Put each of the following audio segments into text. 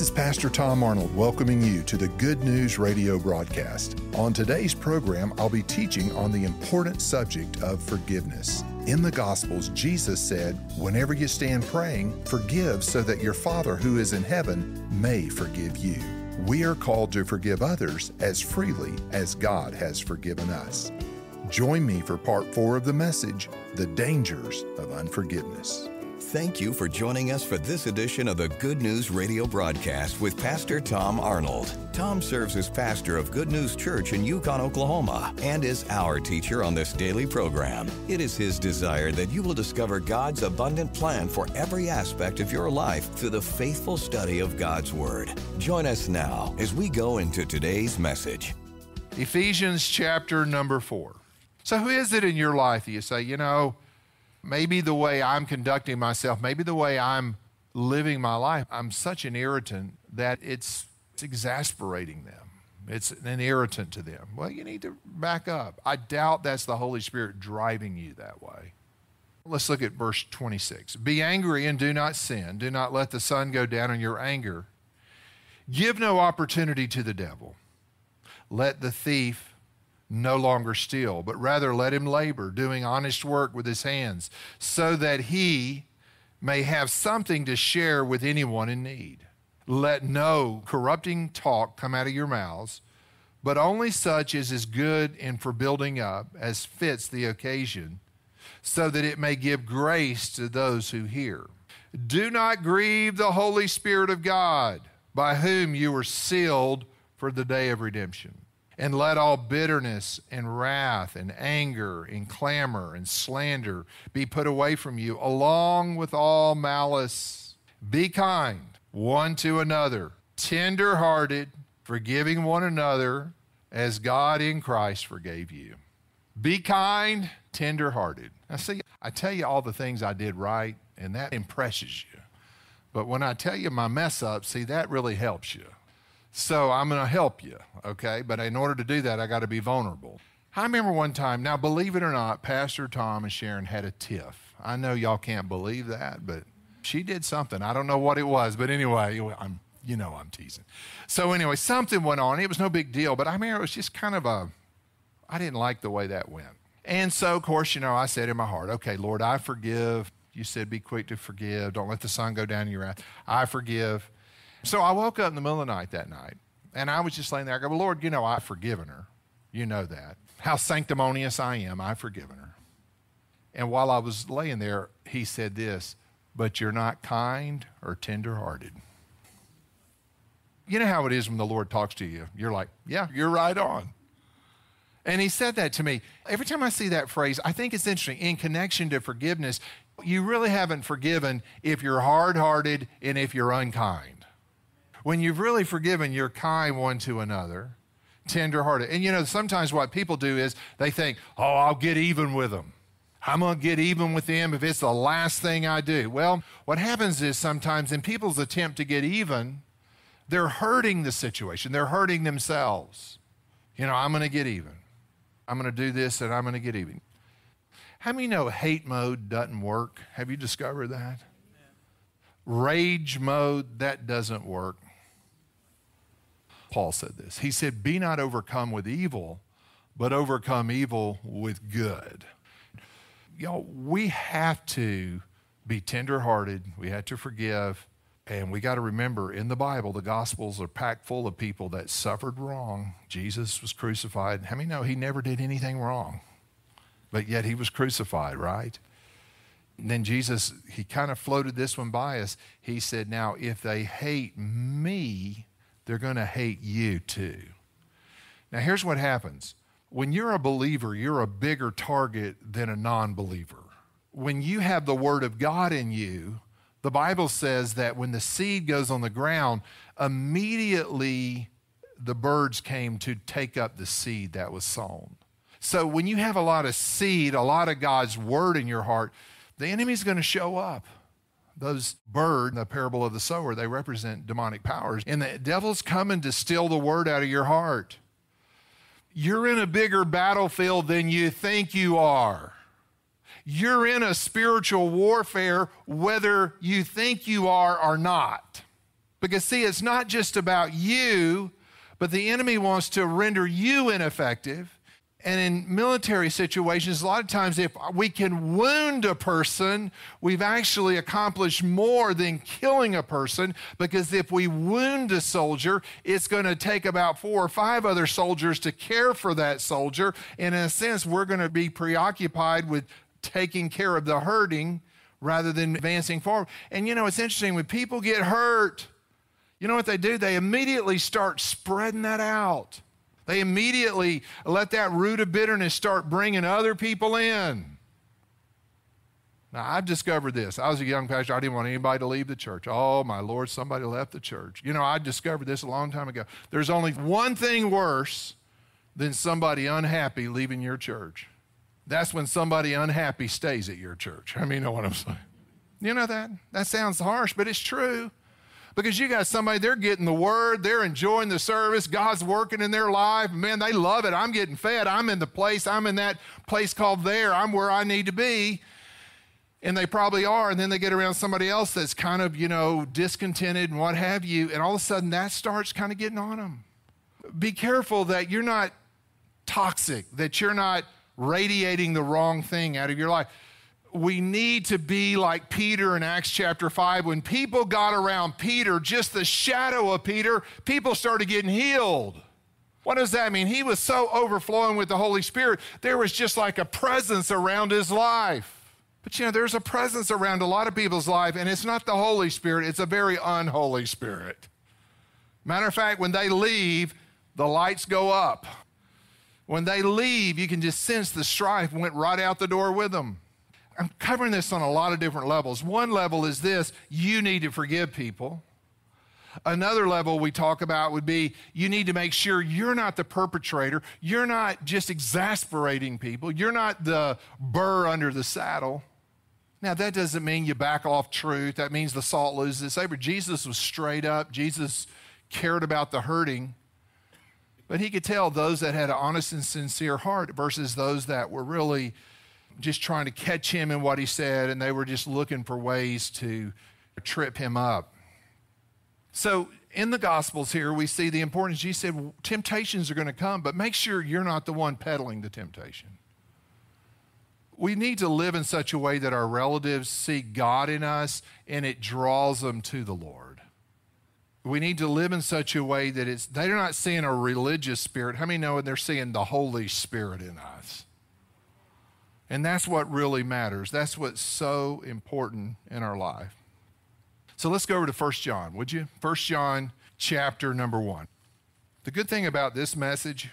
This is Pastor Tom Arnould welcoming you to the Good News Radio broadcast. On today's program, I'll be teaching on the important subject of forgiveness. In the Gospels, Jesus said, Whenever you stand praying, forgive so that your Father who is in heaven may forgive you. We are called to forgive others as freely as God has forgiven us. Join me for part four of the message The Dangers of Unforgiveness. Thank you for joining us for this edition of the Good News Radio broadcast with Pastor Tom Arnould. Tom serves as pastor of Good News Church in Yukon, Oklahoma, and is our teacher on this daily program. It is his desire that you will discover God's abundant plan for every aspect of your life through the faithful study of God's Word. Join us now as we go into today's message. Ephesians chapter number four. So, who is it in your life that you say, you know, maybe the way I'm conducting myself, maybe the way I'm living my life, I'm such an irritant that it's, it's exasperating them. It's an irritant to them. Well, you need to back up. I doubt that's the Holy Spirit driving you that way. Let's look at verse 26. Be angry and do not sin. Do not let the sun go down on your anger. Give no opportunity to the devil. Let the thief no longer steal, but rather let him labor, doing honest work with his hands, so that he may have something to share with anyone in need. Let no corrupting talk come out of your mouths, but only such as is good and for building up, as fits the occasion, so that it may give grace to those who hear. Do not grieve the Holy Spirit of God, by whom you were sealed for the day of redemption. And let all bitterness and wrath and anger and clamor and slander be put away from you, along with all malice. Be kind one to another, tender hearted, forgiving one another as God in Christ forgave you. Be kind, tender hearted. Now, see, I tell you all the things I did right, and that impresses you. But when I tell you my mess up, see, that really helps you. So I'm going to help you, okay? But in order to do that, I got to be vulnerable. I remember one time, now believe it or not, Pastor Tom and Sharon had a tiff. I know y'all can't believe that, but she did something. I don't know what it was, but anyway, I'm, you know I'm teasing. So anyway, something went on. It was no big deal, but I remember it was just kind of a, I didn't like the way that went. And so, of course, you know, I said in my heart, okay, Lord, I forgive. You said be quick to forgive. Don't let the sun go down in your wrath. I forgive. So I woke up in the middle of the night that night, and I was just laying there. I go, well, Lord, you know I've forgiven her. You know that. How sanctimonious I am. I've forgiven her. And while I was laying there, he said this, but you're not kind or tenderhearted. You know how it is when the Lord talks to you. You're like, yeah, you're right on. And he said that to me. Every time I see that phrase, I think it's interesting. In connection to forgiveness, you really haven't forgiven if you're hard hearted and if you're unkind. When you've really forgiven, you're kind one to another, tenderhearted. And you know, sometimes what people do is they think, oh, I'll get even with them. I'm going to get even with them if it's the last thing I do. Well, what happens is sometimes in people's attempt to get even, they're hurting the situation, they're hurting themselves. You know, I'm going to get even. I'm going to do this and I'm going to get even. How many know hate mode doesn't work? Have you discovered that? Rage mode, that doesn't work. Paul said this. He said, Be not overcome with evil, but overcome evil with good. Y'all, we have to be tenderhearted, we have to forgive, and we got to remember in the Bible, the Gospels are packed full of people that suffered wrong. Jesus was crucified. How many know he never did anything wrong? But yet he was crucified, right? And then Jesus, he kind of floated this one by us. He said, Now, if they hate me, they're going to hate you too. Now, here's what happens when you're a believer, you're a bigger target than a non believer. When you have the Word of God in you, the Bible says that when the seed goes on the ground, immediately the birds came to take up the seed that was sown. So when you have a lot of seed, a lot of God's Word in your heart, the enemy's going to show up those birds, the parable of the sower, they represent demonic powers. And the devil's coming to steal the word out of your heart. You're in a bigger battlefield than you think you are. You're in a spiritual warfare whether you think you are or not. Because, see, it's not just about you, but the enemy wants to render you ineffective. And in military situations, a lot of times, if we can wound a person, we've actually accomplished more than killing a person. Because if we wound a soldier, it's going to take about four or five other soldiers to care for that soldier. And in a sense, we're going to be preoccupied with taking care of the hurting rather than advancing forward. And you know, it's interesting when people get hurt, you know what they do? They immediately start spreading that out. They immediately let that root of bitterness start bringing other people in. Now, I've discovered this. I was a young pastor. I didn't want anybody to leave the church. Oh, my Lord, somebody left the church. You know, I discovered this a long time ago. There's only one thing worse than somebody unhappy leaving your church. That's when somebody unhappy stays at your church. I mean, you know what I'm saying? You know that? That sounds harsh, but it's true because you got somebody, they're getting the word, they're enjoying the service, God's working in their life. Man, they love it. I'm getting fed. I'm in the place, I'm in that place called there. I'm where I need to be. And they probably are. And then they get around somebody else that's kind of, you know, discontented and what have you. And all of a sudden that starts kind of getting on them. Be careful that you're not toxic, that you're not radiating the wrong thing out of your life we need to be like Peter in Acts chapter 5. When people got around Peter, just the shadow of Peter, people started getting healed. What does that mean? He was so overflowing with the Holy Spirit, there was just like a presence around his life. But you know, there's a presence around a lot of people's life, and it's not the Holy Spirit, it's a very unholy spirit. Matter of fact, when they leave, the lights go up. When they leave, you can just sense the strife went right out the door with them. I'm covering this on a lot of different levels. One level is this you need to forgive people. Another level we talk about would be you need to make sure you're not the perpetrator. You're not just exasperating people. You're not the burr under the saddle. Now, that doesn't mean you back off truth. That means the salt loses its savor. Jesus was straight up, Jesus cared about the hurting. But he could tell those that had an honest and sincere heart versus those that were really just trying to catch him in what he said, and they were just looking for ways to trip him up. So, in the Gospels here, we see the importance. Jesus said, temptations are going to come, but make sure you're not the one peddling the temptation. We need to live in such a way that our relatives see God in us and it draws them to the Lord. We need to live in such a way that it's, they're not seeing a religious spirit. How many know when they're seeing the Holy Spirit in us? And that's what really matters. That's what's so important in our life. So let's go over to 1 John, would you? 1 John chapter number 1. The good thing about this message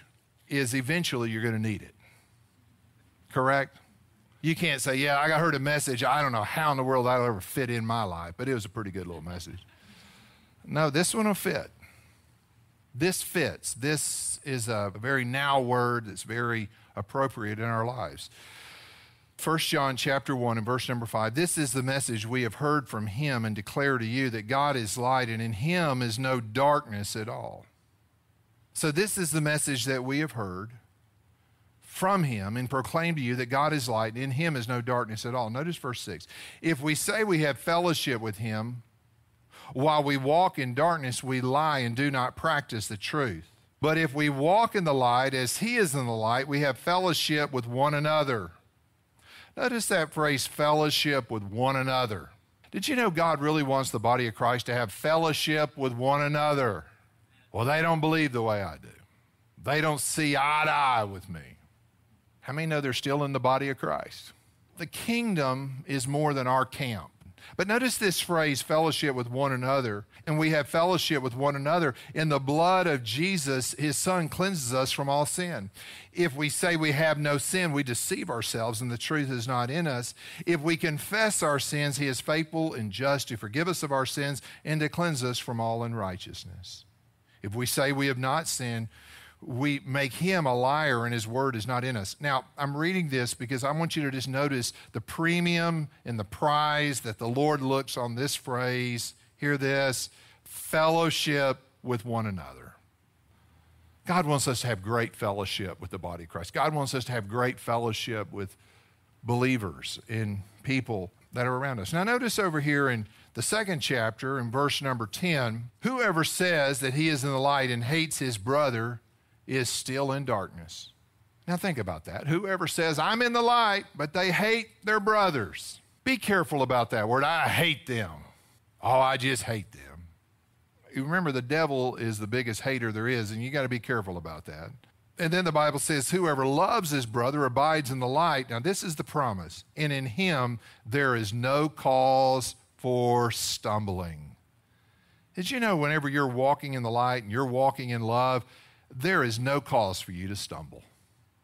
is eventually you're going to need it. Correct? You can't say, Yeah, I heard a message. I don't know how in the world that'll ever fit in my life, but it was a pretty good little message. No, this one will fit. This fits. This is a very now word that's very appropriate in our lives. 1 John chapter 1 and verse number 5 This is the message we have heard from him and declare to you that God is light and in him is no darkness at all. So this is the message that we have heard from him and proclaim to you that God is light and in him is no darkness at all. Notice verse 6. If we say we have fellowship with him while we walk in darkness, we lie and do not practice the truth. But if we walk in the light as he is in the light, we have fellowship with one another Notice that phrase, fellowship with one another. Did you know God really wants the body of Christ to have fellowship with one another? Well, they don't believe the way I do. They don't see eye to eye with me. How many know they're still in the body of Christ? The kingdom is more than our camp. But notice this phrase, fellowship with one another. And we have fellowship with one another. In the blood of Jesus, his son cleanses us from all sin. If we say we have no sin, we deceive ourselves and the truth is not in us. If we confess our sins, he is faithful and just to forgive us of our sins and to cleanse us from all unrighteousness. If we say we have not sinned, we make him a liar and his word is not in us. Now, I'm reading this because I want you to just notice the premium and the prize that the Lord looks on this phrase. Hear this fellowship with one another. God wants us to have great fellowship with the body of Christ. God wants us to have great fellowship with believers and people that are around us. Now, notice over here in the second chapter, in verse number 10, whoever says that he is in the light and hates his brother is still in darkness. Now think about that. Whoever says, I'm in the light, but they hate their brothers. Be careful about that word. I hate them. Oh, I just hate them. You remember, the devil is the biggest hater there is, and you got to be careful about that. And then the Bible says, Whoever loves his brother abides in the light. Now, this is the promise. And in him there is no cause for stumbling. Did you know whenever you're walking in the light and you're walking in love, there is no cause for you to stumble.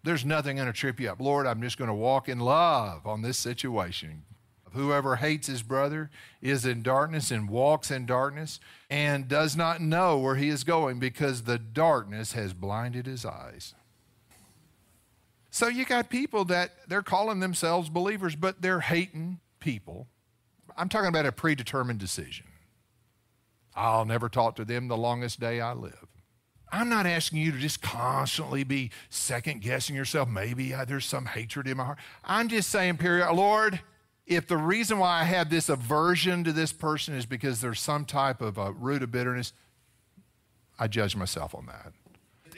There's nothing going to trip you up. Lord, I'm just going to walk in love on this situation. Whoever hates his brother is in darkness and walks in darkness and does not know where he is going because the darkness has blinded his eyes. So you got people that they're calling themselves believers, but they're hating people. I'm talking about a predetermined decision. I'll never talk to them the longest day I live. I'm not asking you to just constantly be second guessing yourself. Maybe uh, there's some hatred in my heart. I'm just saying, period, Lord, if the reason why I have this aversion to this person is because there's some type of a root of bitterness, I judge myself on that.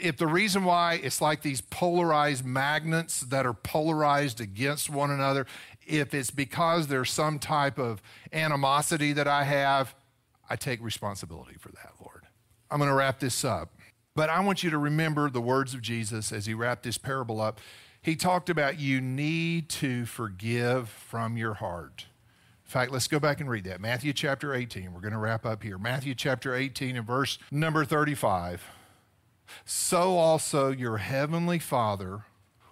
If the reason why it's like these polarized magnets that are polarized against one another, if it's because there's some type of animosity that I have, I take responsibility for that, Lord. I'm going to wrap this up. But I want you to remember the words of Jesus as he wrapped this parable up he talked about you need to forgive from your heart. In fact, let's go back and read that. Matthew chapter 18. We're going to wrap up here. Matthew chapter 18 and verse number 35. So also your heavenly Father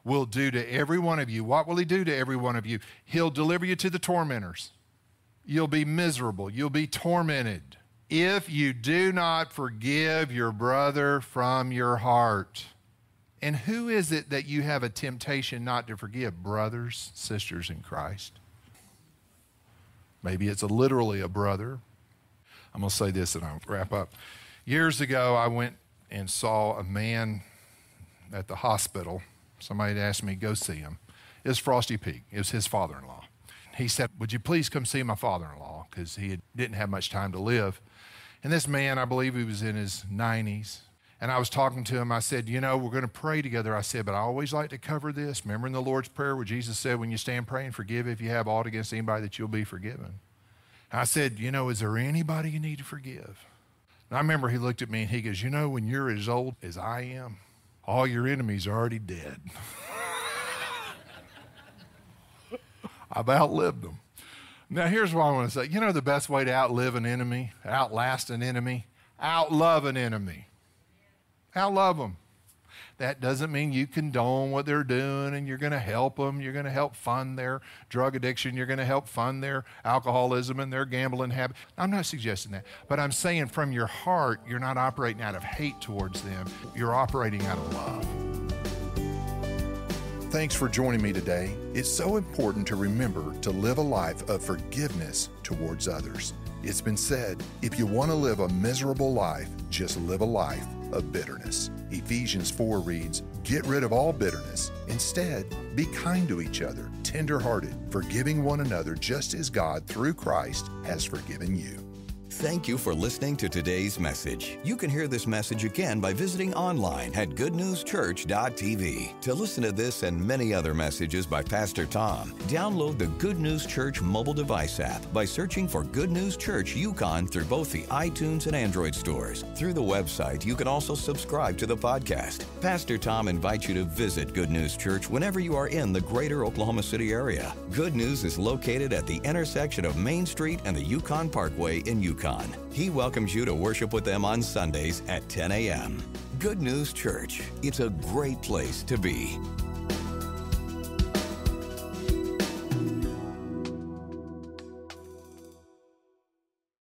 will do to every one of you. What will he do to every one of you? He'll deliver you to the tormentors. You'll be miserable. You'll be tormented if you do not forgive your brother from your heart. And who is it that you have a temptation not to forgive? Brothers, sisters in Christ. Maybe it's a, literally a brother. I'm going to say this and I'll wrap up. Years ago, I went and saw a man at the hospital. Somebody had asked me go see him. It was Frosty Peak. It was his father in law. He said, Would you please come see my father in law? Because he didn't have much time to live. And this man, I believe he was in his 90s, and I was talking to him. I said, You know, we're going to pray together. I said, But I always like to cover this. Remember in the Lord's Prayer where Jesus said, When you stand praying, forgive if you have aught against anybody, that you'll be forgiven. I said, You know, is there anybody you need to forgive? And I remember he looked at me and he goes, You know, when you're as old as I am, all your enemies are already dead. I've outlived them. Now, here's what I want to say. You know, the best way to outlive an enemy, outlast an enemy, outlove an enemy. I love them. That doesn't mean you condone what they're doing and you're going to help them. You're going to help fund their drug addiction. You're going to help fund their alcoholism and their gambling habit. I'm not suggesting that. But I'm saying from your heart, you're not operating out of hate towards them, you're operating out of love. Thanks for joining me today. It's so important to remember to live a life of forgiveness towards others. It's been said if you want to live a miserable life, just live a life of bitterness. Ephesians 4 reads, Get rid of all bitterness. Instead, be kind to each other, tenderhearted, forgiving one another just as God, through Christ, has forgiven you. Thank you for listening to today's message. You can hear this message again by visiting online at goodnewschurch.tv. To listen to this and many other messages by Pastor Tom, download the Good News Church mobile device app by searching for Good News Church Yukon through both the iTunes and Android stores. Through the website, you can also subscribe to the podcast. Pastor Tom invites you to visit Good News Church whenever you are in the greater Oklahoma City area. Good News is located at the intersection of Main Street and the Yukon Parkway in Yukon. He welcomes you to worship with them on Sundays at 10 a.m. Good News Church. It's a great place to be.